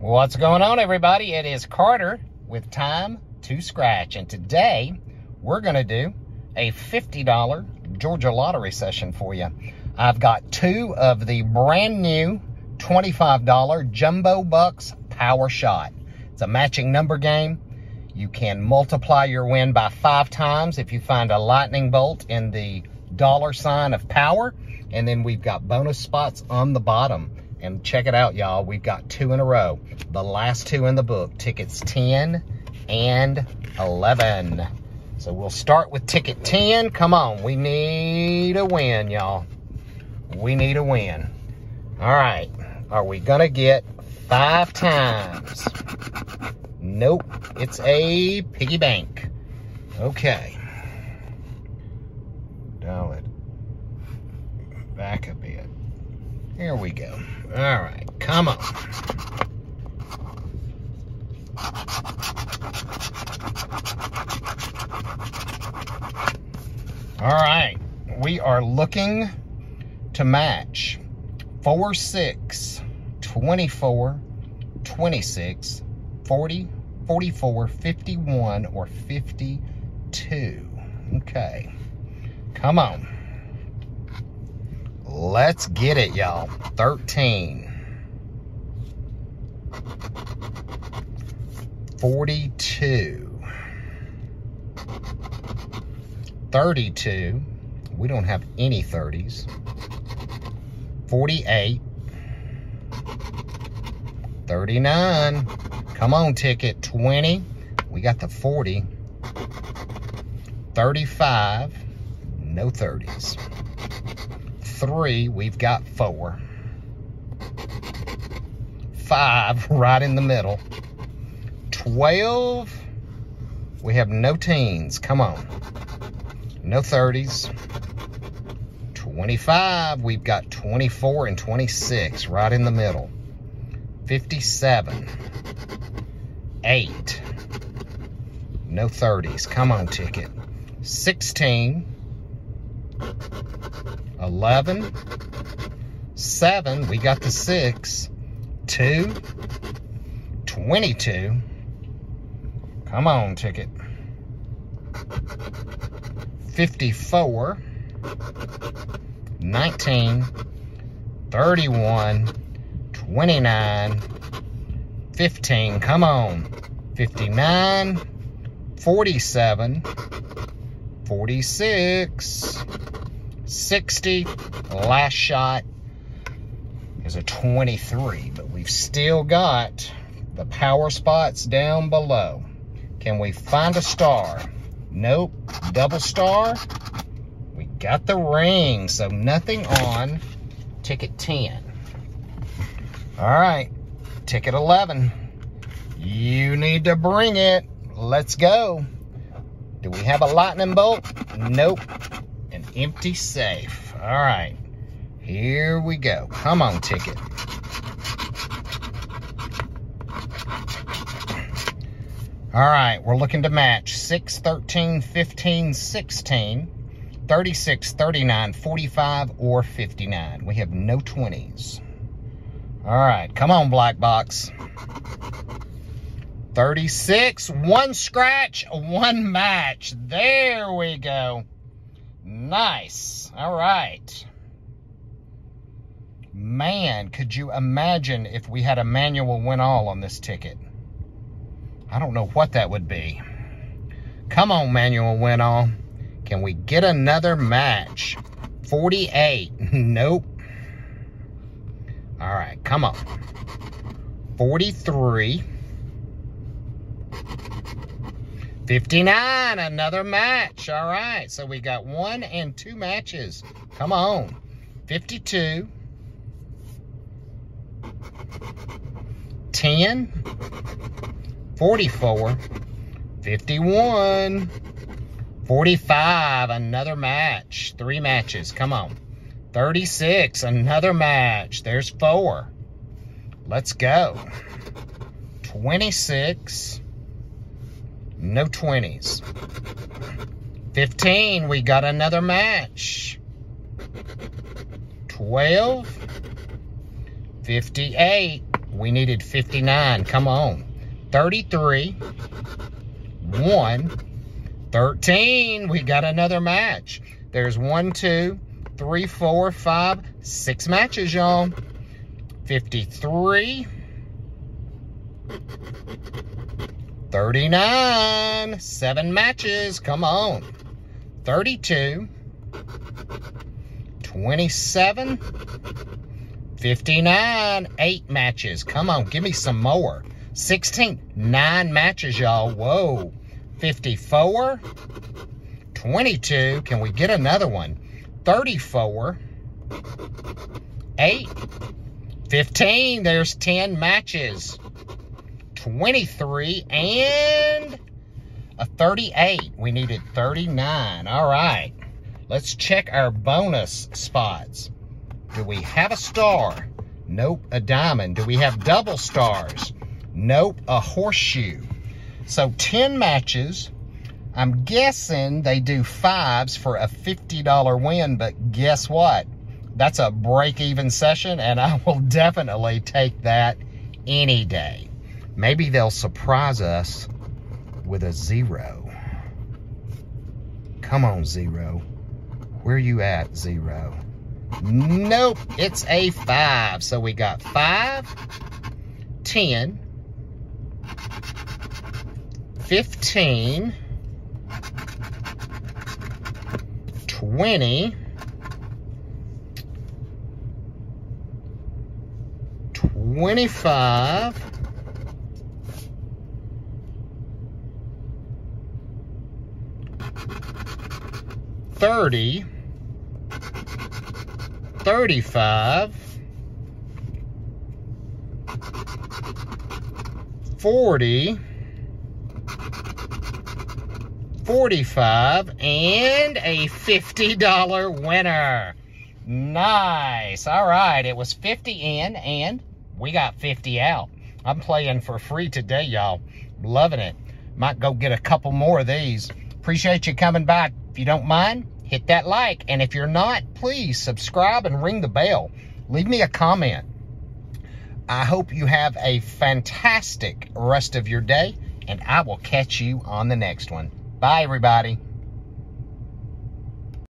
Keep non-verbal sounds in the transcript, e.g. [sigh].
What's going on, everybody? It is Carter with Time to Scratch, and today we're going to do a $50 Georgia Lottery session for you. I've got two of the brand new $25 Jumbo Bucks Power Shot. It's a matching number game. You can multiply your win by five times if you find a lightning bolt in the dollar sign of power. And then we've got bonus spots on the bottom. And check it out, y'all. We've got two in a row. The last two in the book, tickets 10 and 11. So we'll start with ticket 10. Come on, we need a win, y'all. We need a win. All right, are we gonna get five times? Nope, it's a piggy bank. Okay. Dial it back a bit. Here we go. All right, come on. All right, we are looking to match 4, 6, 24, 26, 40, 44, 51, or 52. Okay, come on. Let's get it, y'all. 13. 42. 32. We don't have any 30s. 48. 39. Come on, ticket. 20. We got the 40. 35. No 30s three, we've got four. Five, right in the middle. 12, we have no teens. Come on. No 30s. 25, we've got 24 and 26 right in the middle. 57. 8. No 30s. Come on, ticket. 16. 11, 7, we got the 6, 2, 22. Come on, ticket. 54, 19, 31, 29, 15. Come on. 59, 47, 46, 60. Last shot is a 23, but we've still got the power spots down below. Can we find a star? Nope. Double star. We got the ring, so nothing on ticket 10. All right, ticket 11. You need to bring it. Let's go. Do we have a lightning bolt? Nope empty safe. All right, here we go. Come on, ticket. All right, we're looking to match 6, 13, 15, 16, 36, 39, 45, or 59. We have no 20s. All right, come on, black box. 36, one scratch, one match. There we go. Nice. All right. Man, could you imagine if we had a manual win all on this ticket? I don't know what that would be. Come on, manual win all. Can we get another match? 48. [laughs] nope. All right, come on. 43. 59, another match. All right, so we got one and two matches. Come on. 52. 10. 44. 51. 45, another match. Three matches, come on. 36, another match. There's four. Let's go. 26. No 20s. 15, we got another match. 12, 58, We needed 59. Come on. 33. 1. 13. We got another match. There's one, two, three, four, five, six matches, y'all. 53. 39. Seven matches. Come on. 32. 27. 59. Eight matches. Come on, give me some more. 16. Nine matches, y'all. Whoa. 54. 22. Can we get another one? 34. 8. 15. There's 10 matches. 23 and a 38. We needed 39. All right. Let's check our bonus spots. Do we have a star? Nope, a diamond. Do we have double stars? Nope, a horseshoe. So 10 matches. I'm guessing they do fives for a $50 win, but guess what? That's a break-even session, and I will [laughs] definitely take that any day. Maybe they'll surprise us with a zero. Come on, zero. Where are you at, zero? Nope, it's a five. So we got five, 10, 15, 20, 25, 30, 35, 40, 45, and a $50 winner. Nice. All right. It was 50 in, and we got 50 out. I'm playing for free today, y'all. Loving it. Might go get a couple more of these. Appreciate you coming by. If you don't mind, hit that like. And if you're not, please subscribe and ring the bell. Leave me a comment. I hope you have a fantastic rest of your day, and I will catch you on the next one. Bye, everybody.